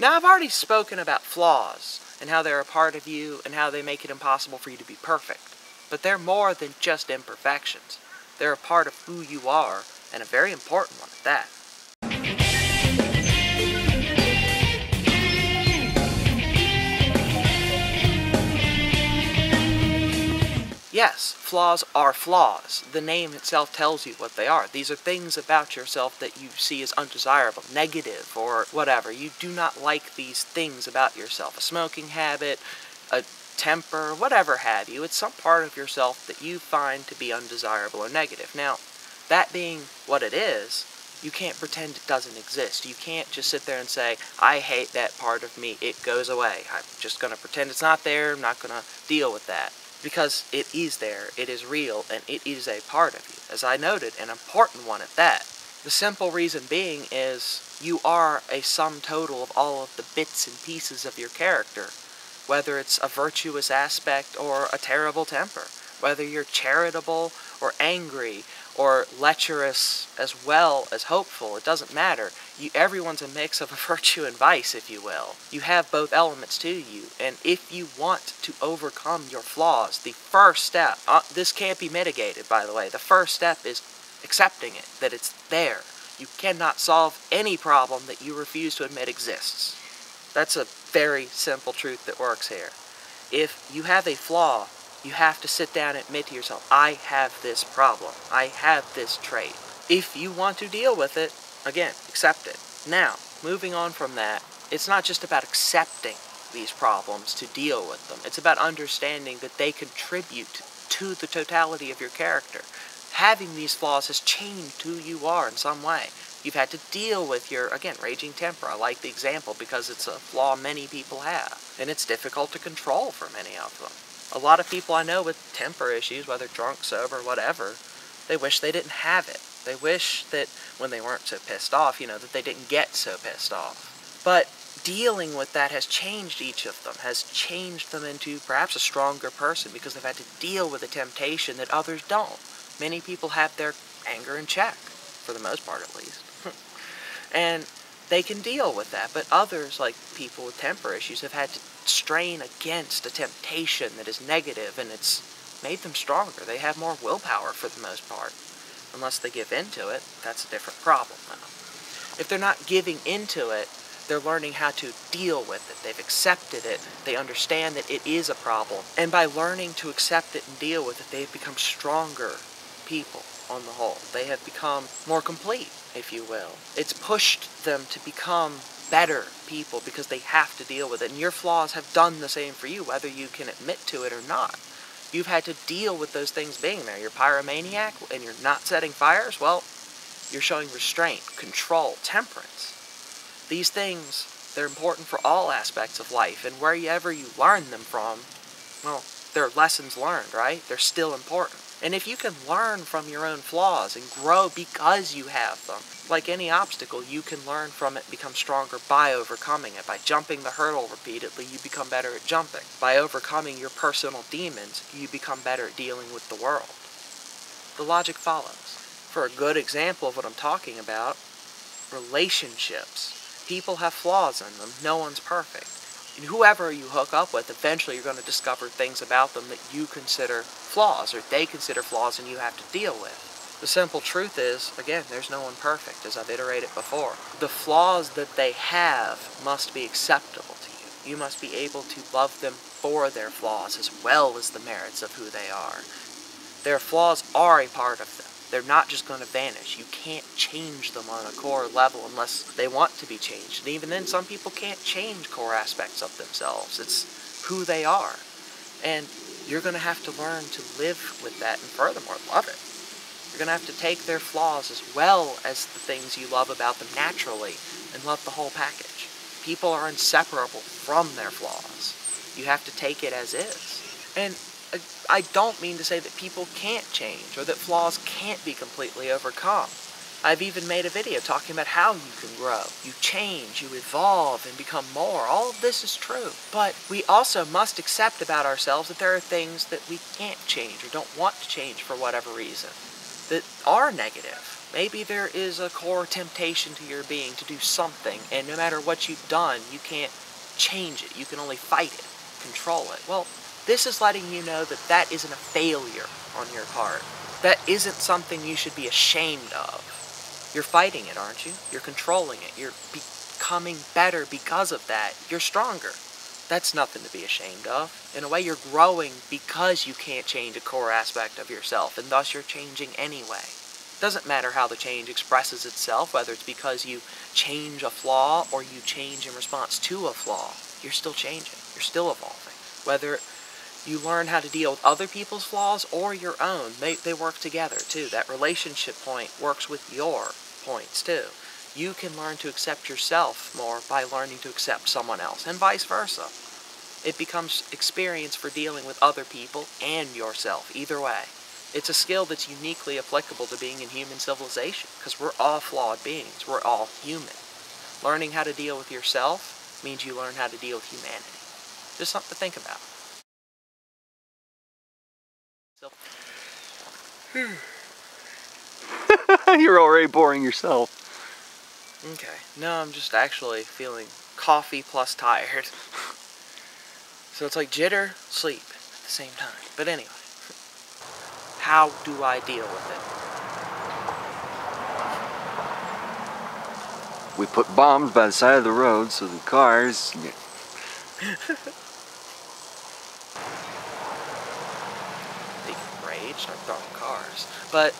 Now, I've already spoken about flaws and how they're a part of you and how they make it impossible for you to be perfect. But they're more than just imperfections. They're a part of who you are, and a very important one at that. Yes, flaws are flaws. The name itself tells you what they are. These are things about yourself that you see as undesirable, negative, or whatever. You do not like these things about yourself. A smoking habit, a temper, whatever have you. It's some part of yourself that you find to be undesirable or negative. Now, that being what it is, you can't pretend it doesn't exist. You can't just sit there and say, I hate that part of me, it goes away. I'm just going to pretend it's not there, I'm not going to deal with that because it is there, it is real, and it is a part of you. As I noted, an important one at that. The simple reason being is you are a sum total of all of the bits and pieces of your character, whether it's a virtuous aspect or a terrible temper, whether you're charitable or angry or lecherous as well as hopeful. It doesn't matter. You, everyone's a mix of a virtue and vice, if you will. You have both elements to you, and if you want to overcome your flaws, the first step, uh, this can't be mitigated, by the way, the first step is accepting it, that it's there. You cannot solve any problem that you refuse to admit exists. That's a very simple truth that works here. If you have a flaw you have to sit down and admit to yourself, I have this problem. I have this trait. If you want to deal with it, again, accept it. Now, moving on from that, it's not just about accepting these problems to deal with them. It's about understanding that they contribute to the totality of your character. Having these flaws has changed who you are in some way. You've had to deal with your, again, raging temper. I like the example because it's a flaw many people have. And it's difficult to control for many of them. A lot of people I know with temper issues, whether drunk, sober, whatever, they wish they didn't have it. They wish that when they weren't so pissed off, you know, that they didn't get so pissed off. But dealing with that has changed each of them, has changed them into perhaps a stronger person because they've had to deal with a temptation that others don't. Many people have their anger in check, for the most part at least. and they can deal with that. But others, like people with temper issues, have had to strain against a temptation that is negative and it's made them stronger. They have more willpower for the most part. Unless they give into it, that's a different problem. If they're not giving into it, they're learning how to deal with it. They've accepted it. They understand that it is a problem. And by learning to accept it and deal with it, they've become stronger people on the whole. They have become more complete, if you will. It's pushed them to become better people because they have to deal with it. And your flaws have done the same for you, whether you can admit to it or not. You've had to deal with those things being there. You're pyromaniac and you're not setting fires, well, you're showing restraint, control, temperance. These things, they're important for all aspects of life, and wherever you learn them from, well, they're lessons learned, right? They're still important. And if you can learn from your own flaws and grow because you have them, like any obstacle, you can learn from it, become stronger by overcoming it. By jumping the hurdle repeatedly, you become better at jumping. By overcoming your personal demons, you become better at dealing with the world. The logic follows. For a good example of what I'm talking about, relationships. People have flaws in them. No one's perfect. And whoever you hook up with, eventually you're going to discover things about them that you consider flaws, or they consider flaws, and you have to deal with. The simple truth is, again, there's no one perfect, as I've iterated before. The flaws that they have must be acceptable to you. You must be able to love them for their flaws as well as the merits of who they are. Their flaws are a part of them. They're not just going to vanish. You can't change them on a core level unless they want to be changed. And even then, some people can't change core aspects of themselves. It's who they are. And you're going to have to learn to live with that and furthermore, love it. You're going to have to take their flaws as well as the things you love about them naturally and love the whole package. People are inseparable from their flaws. You have to take it as is. And I don't mean to say that people can't change or that flaws can't be completely overcome. I've even made a video talking about how you can grow. You change, you evolve, and become more. All of this is true. But we also must accept about ourselves that there are things that we can't change or don't want to change for whatever reason that are negative. Maybe there is a core temptation to your being to do something, and no matter what you've done, you can't change it. You can only fight it, control it. Well, this is letting you know that that isn't a failure on your part. That isn't something you should be ashamed of. You're fighting it, aren't you? You're controlling it. You're becoming better because of that. You're stronger. That's nothing to be ashamed of. In a way, you're growing because you can't change a core aspect of yourself, and thus you're changing anyway. It Doesn't matter how the change expresses itself, whether it's because you change a flaw or you change in response to a flaw. You're still changing. You're still evolving. Whether you learn how to deal with other people's flaws or your own, they, they work together too. That relationship point works with your points too. You can learn to accept yourself more by learning to accept someone else, and vice versa. It becomes experience for dealing with other people and yourself, either way. It's a skill that's uniquely applicable to being in human civilization because we're all flawed beings. We're all human. Learning how to deal with yourself means you learn how to deal with humanity. Just something to think about. You're already boring yourself. Okay. No, I'm just actually feeling coffee plus tired. So it's like jitter, sleep at the same time. But anyway how do I deal with it? We put bombs by the side of the road so the cars start throwing cars. But